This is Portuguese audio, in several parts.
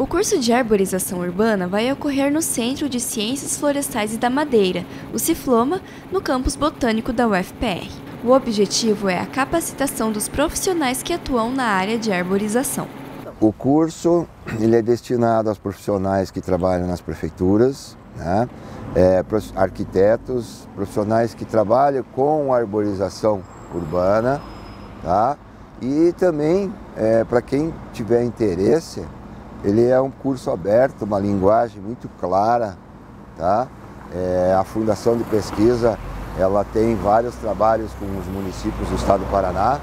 O curso de arborização urbana vai ocorrer no Centro de Ciências Florestais e da Madeira, o Cifloma, no campus botânico da UFPR. O objetivo é a capacitação dos profissionais que atuam na área de arborização. O curso ele é destinado aos profissionais que trabalham nas prefeituras, né? é, arquitetos, profissionais que trabalham com arborização urbana, tá? E também é, para quem tiver interesse, ele é um curso aberto, uma linguagem muito clara, tá? É, a Fundação de Pesquisa ela tem vários trabalhos com os municípios do estado do Paraná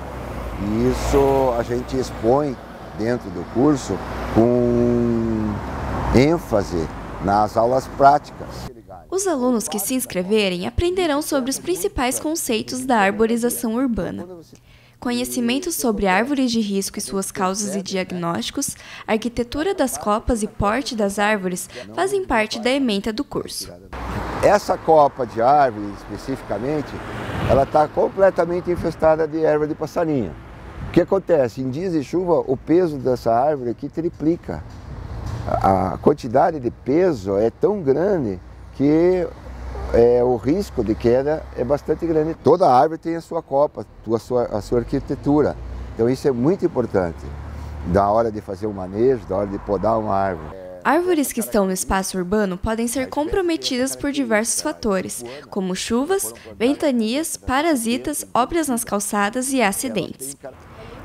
e isso a gente expõe dentro do curso com ênfase nas aulas práticas. Os alunos que se inscreverem aprenderão sobre os principais conceitos da arborização urbana. Conhecimento sobre árvores de risco e suas causas e diagnósticos, arquitetura das copas e porte das árvores fazem parte da ementa do curso. Essa copa de árvore, especificamente, ela está completamente infestada de erva de passarinho. O que acontece? Em dias de chuva, o peso dessa árvore aqui triplica. A quantidade de peso é tão grande que é, o risco de queda é bastante grande. Toda árvore tem a sua copa, a sua, a sua arquitetura. Então isso é muito importante da hora de fazer o manejo, da hora de podar uma árvore. Árvores que estão no espaço urbano podem ser comprometidas por diversos fatores, como chuvas, ventanias, parasitas, obras nas calçadas e acidentes.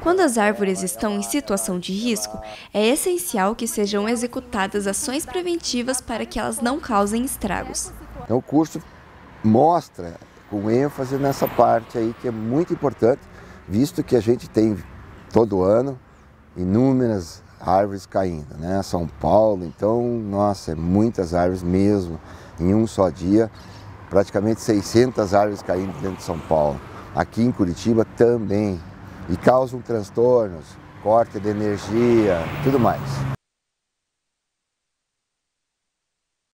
Quando as árvores estão em situação de risco, é essencial que sejam executadas ações preventivas para que elas não causem estragos. Então o curso mostra com ênfase nessa parte aí que é muito importante, visto que a gente tem todo ano inúmeras árvores caindo, né? São Paulo, então, nossa, é muitas árvores mesmo, em um só dia, praticamente 600 árvores caindo dentro de São Paulo. Aqui em Curitiba também, e causam transtornos, corte de energia, tudo mais.